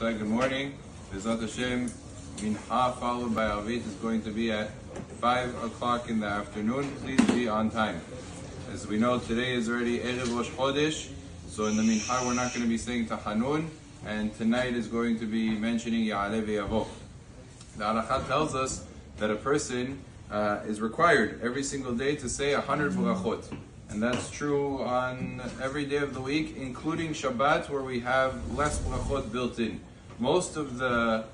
Good morning. Bezat Hashem, Minha followed by Arvit is going to be at 5 o'clock in the afternoon. Please be on time. As we know, today is already Erev Rosh Chodesh, so in the Minha we're not going to be saying Tahanun, and tonight is going to be mentioning Ya'aleh V'Yavo. The Halakha tells us that a person uh, is required every single day to say a hundred brachot. And that's true on every day of the week, including Shabbat, where we have less brachot built in. Most of the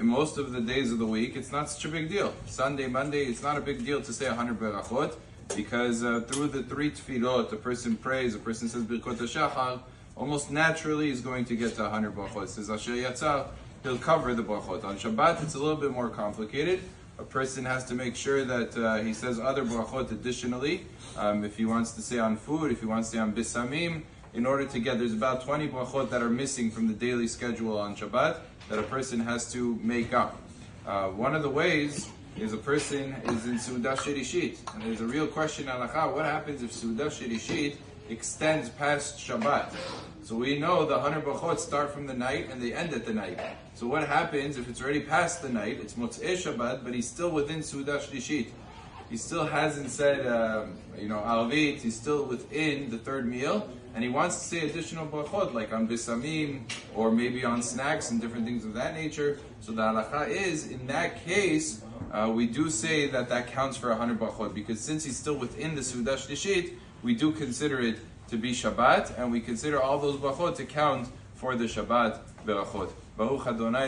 most of the days of the week, it's not such a big deal. Sunday, Monday, it's not a big deal to say 100 brachot because uh, through the three tefillot, a person prays, a person says Birkot HaShachar, almost naturally is going to get to 100 brachot. It says Asher Yatzar, he'll cover the brachot. On Shabbat, it's a little bit more complicated a person has to make sure that uh, he says other brachot additionally. Um, if he wants to say on food, if he wants to say on bisamim, in order to get, there's about 20 brachot that are missing from the daily schedule on Shabbat that a person has to make up. Uh, one of the ways is a person is in Suda Shlishit. And there's a real question, Alakha, what happens if Suda Shlishit extends past Shabbat? So we know the 100 brachot start from the night and they end at the night. So what happens if it's already past the night, it's Motzei Shabbat, but he's still within Suda Shlishit. He still hasn't said, um, you know, Arvit, he's still within the third meal, and he wants to say additional brachot, like on bisamim, or maybe on snacks and different things of that nature. So the halacha is, in that case, uh, we do say that that counts for 100 brachot, because since he's still within the Suda Shlishit, we do consider it to be Shabbat, and we consider all those brachot to count for the Shabbat berachot. Baruch Adonai.